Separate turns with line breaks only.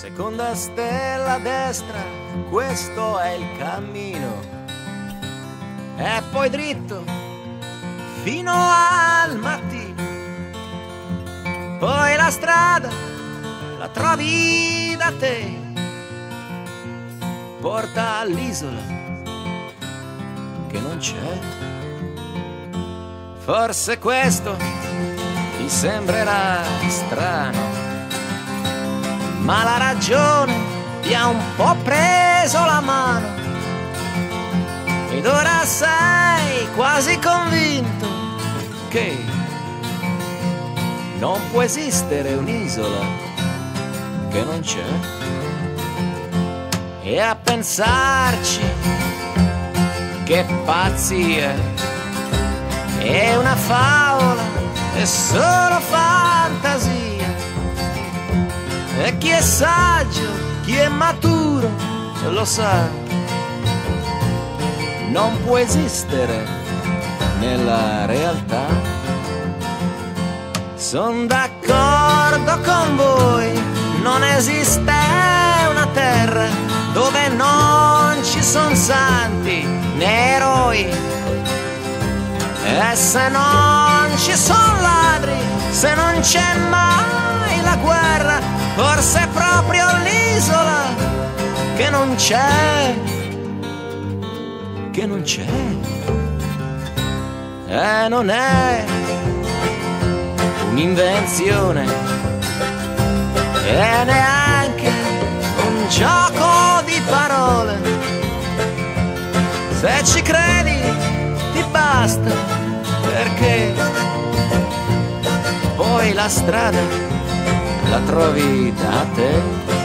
Seconda stella a destra, questo è il cammino. E poi dritto fino al mattino. Poi la strada la trovi da te. Porta all'isola che non c'è. Forse questo ti sembrerà strano ma la ragione ti ha un po' preso la mano. Ed ora sei quasi convinto che non può esistere un'isola che non c'è. E a pensarci che pazzia. È una favola è solo fantasia chi è saggio, chi è maturo, lo sa. Non può esistere nella realtà. Sono d'accordo con voi, non esiste una terra dove non ci sono santi né eroi. E se non ci sono ladri, se non c'è mai che non c'è, che non c'è, e non è un'invenzione e neanche un gioco di parole. Se ci credi ti basta perché poi la strada la trovi da te